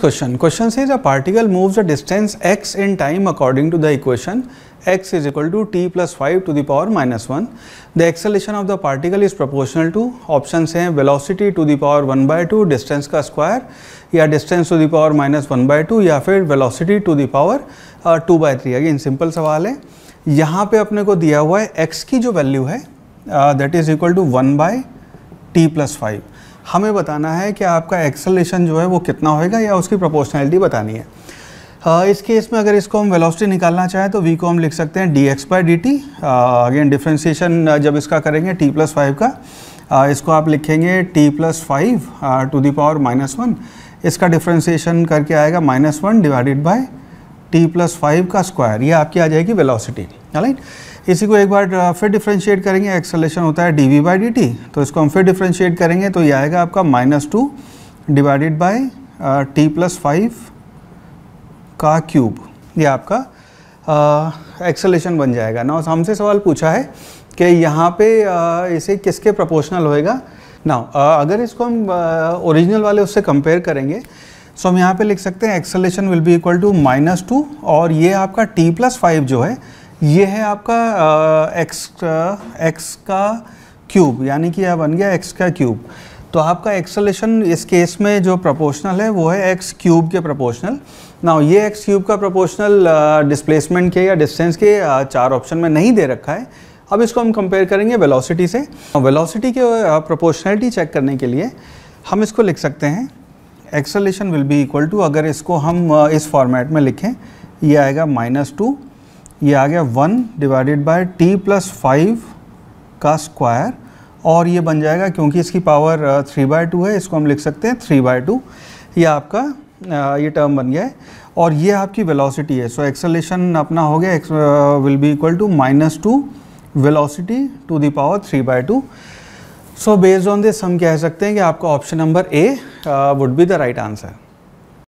Question question से particle moves a distance x in time according to the equation x is equal to t plus five to the power minus one the acceleration of the particle is proportional to option हैं velocity to the power one by two distance का square या distance to the power minus one by two या फिर velocity to the power two by three again simple सवाल है। यहाँ पे अपने को दिया हुआ है एक्स की जो वैल्यू है that is equal to one by t plus five हमें बताना है कि आपका एक्सलेशन जो है वो कितना होएगा या उसकी प्रोपोर्शनैलिटी बतानी है। uh, इस केस में अगर इसको हम वेलोसिटी निकालना चाहें तो वी को हम लिख सकते हैं d x by d t again differentiation जब इसका करेंगे टी प्लस फाइव का uh, इसको आप लिखेंगे t plus five to the power minus one इसका डिफ्रेंसिएशन करके आएगा minus one divided by t plus five का स्क्वायर ये आपकी आ जाएगी वेलोसिटी राइट इसी को एक बार फिर डिफ्रेंशिएट करेंगे एक्सलेशन होता है d v by d t तो इसको हम फिर डिफ्रेंशिएट करेंगे तो ये आएगा आपका minus two divided by t plus five का क्यूब ये आपका एक्सलेशन uh, बन जाएगा। ना हमसे सवाल पूछा है कि यहाँ पे uh, इसे किसके प्रोपोर्शनल होएगा? ना uh, अगर इसको हम ओरिजिनल वाले उससे कंपेयर करेंगे सो हम यहाँ पे लिख सकते हैं acceleration will be equal to minus two और ये आपका टी प्लस फाइव जो है, ये है आपका एक्स एक्स का क्यूब यानी कि यह बन गया एक्स का क्यूब तो आपका एक्सलेशन इस केस में जो प्रोपोर्शनल है, वो है एक्स क्यूब के प्रोपोर्शनल ना ये एक्स क्यूब का प्रोपोर्शनल डिस्प्लेसमेंट के या डिस्टेंस के चार ऑप्शन में नहीं दे रखा है. अब इसको हम कंपेयर करेंगे वेलोसिटी से. वेलोसिटी के प्रोपोर्शनलिटी चेक करने के लिए हम इसको लिख सकते हैं. Acceleration will be equal to, अगर इसको हम इस फॉर्मेट में लिखें, ये आएगा माइनस टू, ये आ गया one divided by t plus five का स्क्वायर, और ये बन जाएगा क्योंकि इसकी पावर थ्री बाय टू है, इसको हम लिख सकते हैं थ्री बाय टू। ये आपका ये टर्म बन गया है, और ये आपकी वेलोसिटी है। सो एक्सलेशन अपना हो गया will be equal to minus two velocity to the power three by two. So based on this हम कह सकते हैं कि आपका option number A would be the right answer